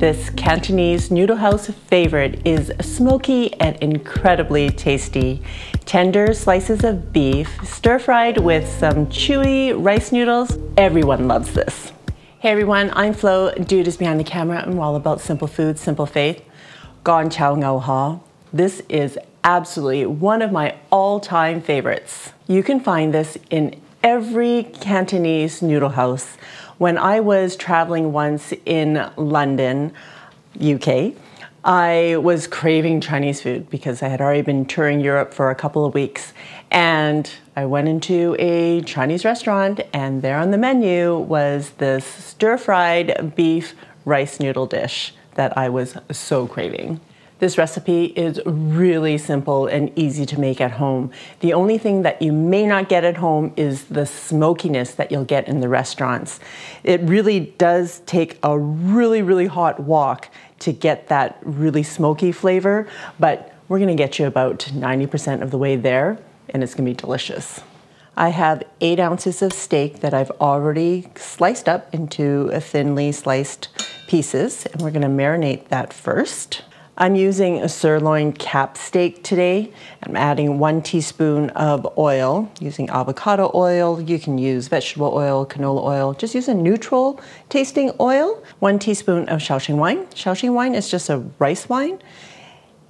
This Cantonese noodle house favorite is smoky and incredibly tasty. Tender slices of beef, stir-fried with some chewy rice noodles. Everyone loves this. Hey everyone, I'm Flo, Dude is behind the camera. I'm all about simple food, simple faith. Gone Chow Ngao Ha. This is absolutely one of my all-time favorites. You can find this in every Cantonese noodle house. When I was traveling once in London, UK, I was craving Chinese food because I had already been touring Europe for a couple of weeks. And I went into a Chinese restaurant, and there on the menu was this stir fried beef rice noodle dish that I was so craving. This recipe is really simple and easy to make at home. The only thing that you may not get at home is the smokiness that you'll get in the restaurants. It really does take a really, really hot wok to get that really smoky flavor, but we're gonna get you about 90% of the way there and it's gonna be delicious. I have eight ounces of steak that I've already sliced up into thinly sliced pieces and we're gonna marinate that first. I'm using a sirloin cap steak today. I'm adding one teaspoon of oil, using avocado oil. You can use vegetable oil, canola oil. Just use a neutral tasting oil. One teaspoon of Shaoxing wine. Shaoxing wine is just a rice wine.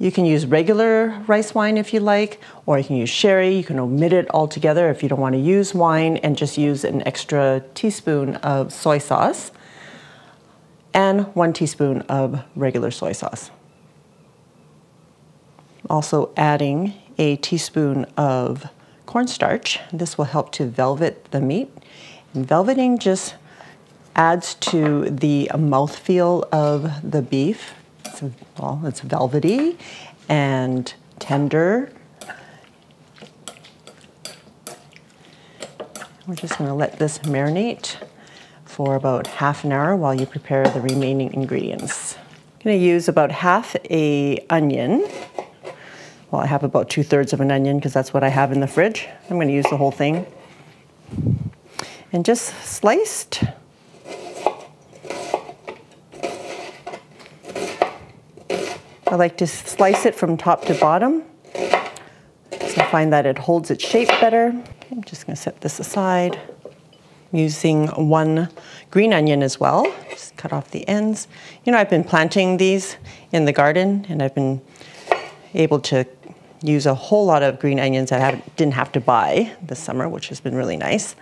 You can use regular rice wine if you like, or you can use sherry. You can omit it altogether if you don't want to use wine and just use an extra teaspoon of soy sauce and one teaspoon of regular soy sauce. Also adding a teaspoon of cornstarch. This will help to velvet the meat. And velveting just adds to the mouthfeel of the beef. It's, well, it's velvety and tender. We're just gonna let this marinate for about half an hour while you prepare the remaining ingredients. I'm gonna use about half a onion well, I have about two thirds of an onion because that's what I have in the fridge. I'm going to use the whole thing. And just sliced. I like to slice it from top to bottom. So I find that it holds its shape better. I'm just going to set this aside. I'm using one green onion as well. Just cut off the ends. You know, I've been planting these in the garden and I've been able to use a whole lot of green onions that I didn't have to buy this summer, which has been really nice.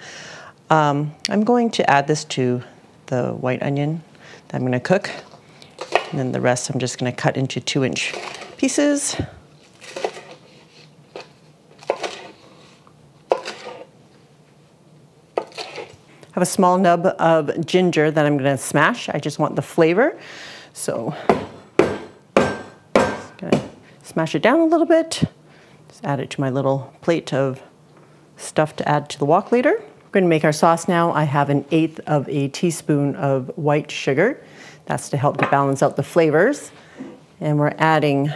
Um, I'm going to add this to the white onion that I'm going to cook. And then the rest I'm just going to cut into two inch pieces. I have a small nub of ginger that I'm going to smash. I just want the flavor. So smash it down a little bit. Just add it to my little plate of stuff to add to the wok later. We're going to make our sauce now. I have an eighth of a teaspoon of white sugar. That's to help to balance out the flavors. And we're adding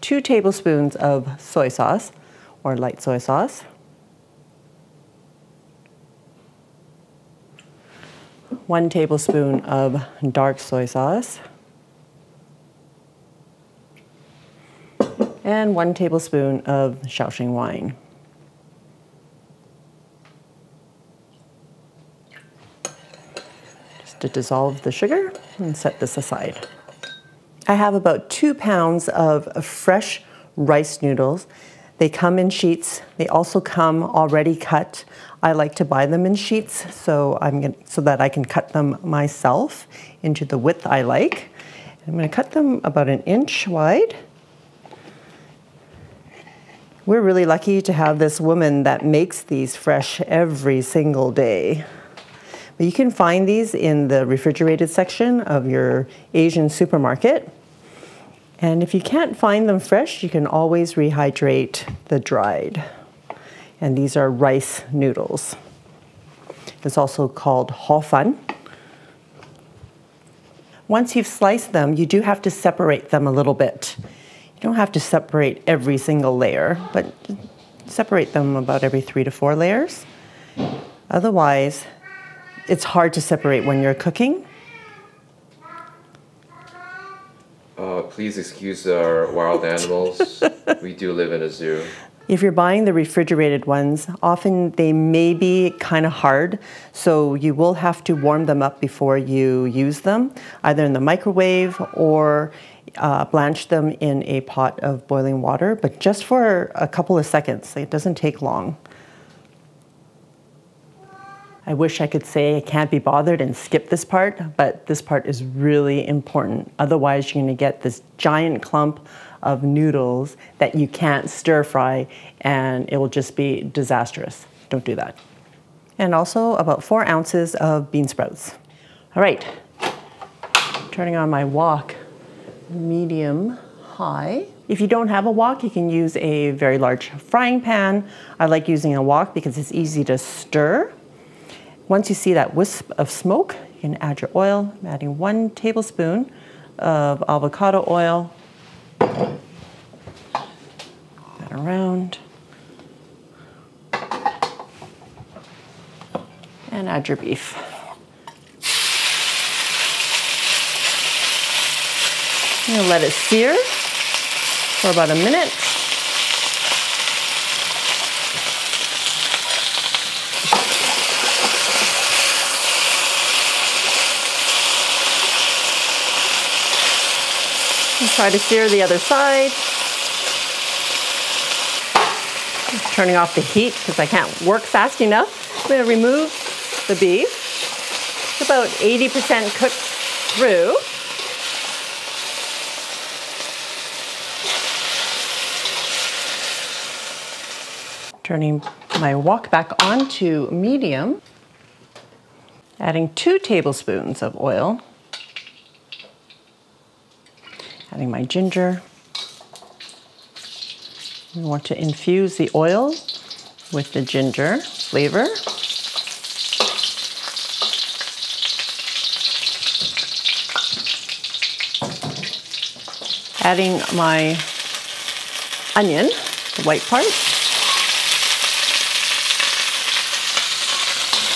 two tablespoons of soy sauce or light soy sauce. One tablespoon of dark soy sauce. And one tablespoon of Shaoxing wine. Just to dissolve the sugar and set this aside. I have about two pounds of fresh rice noodles. They come in sheets. They also come already cut. I like to buy them in sheets so I'm gonna, so that I can cut them myself into the width I like. I'm going to cut them about an inch wide we're really lucky to have this woman that makes these fresh every single day. But you can find these in the refrigerated section of your Asian supermarket. And if you can't find them fresh, you can always rehydrate the dried. And these are rice noodles. It's also called hofan. Once you've sliced them, you do have to separate them a little bit. You don't have to separate every single layer, but separate them about every three to four layers. Otherwise, it's hard to separate when you're cooking. Uh, please excuse our wild animals. we do live in a zoo. If you're buying the refrigerated ones, often they may be kind of hard, so you will have to warm them up before you use them, either in the microwave or uh, blanch them in a pot of boiling water, but just for a couple of seconds. It doesn't take long. I wish I could say I can't be bothered and skip this part, but this part is really important. Otherwise, you're gonna get this giant clump of noodles that you can't stir fry and it will just be disastrous. Don't do that. And also about four ounces of bean sprouts. All right, turning on my wok, medium high. If you don't have a wok, you can use a very large frying pan. I like using a wok because it's easy to stir. Once you see that wisp of smoke, you can add your oil. I'm adding one tablespoon of avocado oil. That around. And add your beef. I'm gonna let it sear for about a minute. To try to sear the other side. Turning off the heat because I can't work fast enough. I'm going to remove the beef. It's about 80% cooked through. Turning my wok back on to medium. Adding two tablespoons of oil adding my ginger. I want to infuse the oil with the ginger flavor. Adding my onion, the white part.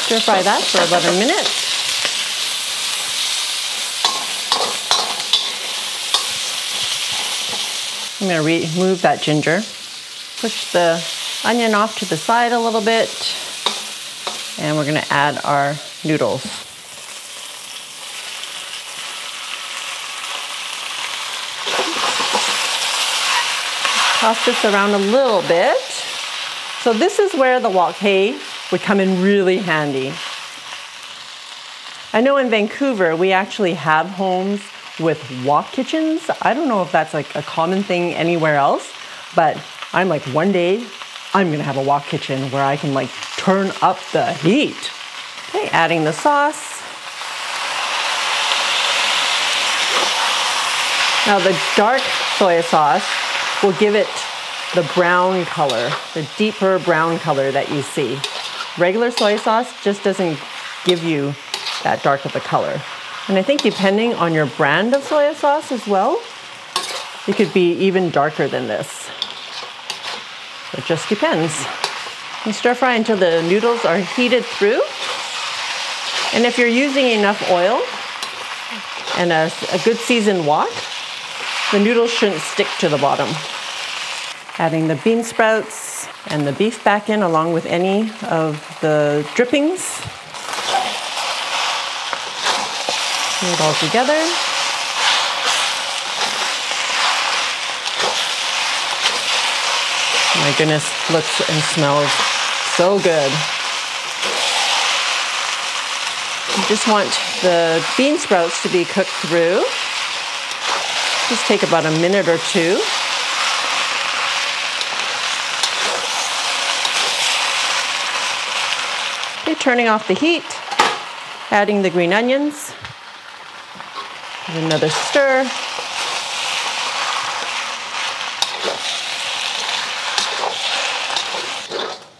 Stir fry that for about a minute. I'm going to remove that ginger. Push the onion off to the side a little bit. And we're going to add our noodles. Toss this around a little bit. So this is where the wok hei would come in really handy. I know in Vancouver we actually have homes with wok kitchens. I don't know if that's like a common thing anywhere else, but I'm like, one day I'm gonna have a wok kitchen where I can like turn up the heat. Okay, adding the sauce. Now the dark soy sauce will give it the brown color, the deeper brown color that you see. Regular soy sauce just doesn't give you that dark of a color. And I think depending on your brand of soy sauce as well, it could be even darker than this. it just depends. You stir fry until the noodles are heated through. And if you're using enough oil and a, a good seasoned wok, the noodles shouldn't stick to the bottom. Adding the bean sprouts and the beef back in along with any of the drippings. Put it all together. My goodness, looks and smells so good. You just want the bean sprouts to be cooked through. Just take about a minute or two. Turning off the heat, adding the green onions. Give another stir.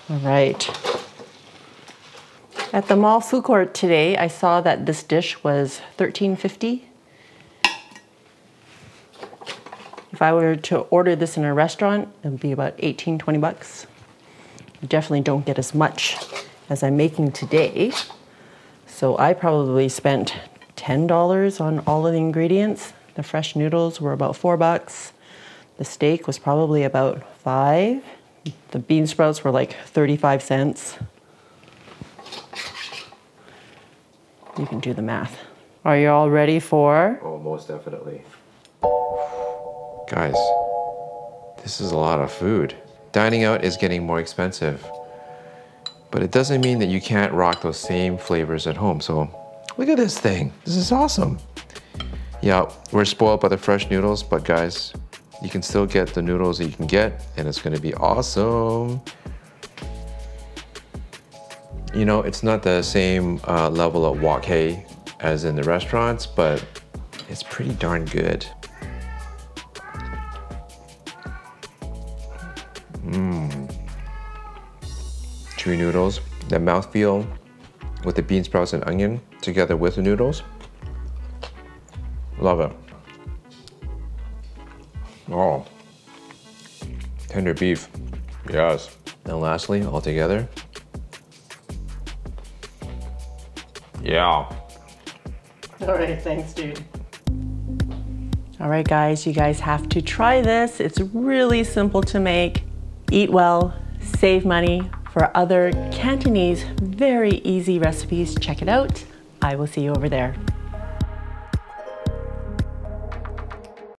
All right. At the mall food court today, I saw that this dish was $13.50. If I were to order this in a restaurant, it would be about 18, 20 bucks. You definitely don't get as much as I'm making today. So I probably spent $10 on all of the ingredients. The fresh noodles were about four bucks. The steak was probably about five. The bean sprouts were like 35 cents. You can do the math. Are you all ready for? Oh, most definitely. Guys, this is a lot of food. Dining out is getting more expensive, but it doesn't mean that you can't rock those same flavors at home. So look at this thing. This is awesome. Yeah, we're spoiled by the fresh noodles, but guys, you can still get the noodles that you can get and it's gonna be awesome. You know, it's not the same uh, level of wok hei as in the restaurants, but it's pretty darn good. Mmm. Chewy noodles, that mouthfeel with the bean sprouts and onion together with the noodles. Love it. Oh, tender beef. Yes. And lastly, all together. Yeah. All right, thanks, dude. All right, guys, you guys have to try this. It's really simple to make. Eat well, save money. For other Cantonese, very easy recipes, check it out. I will see you over there.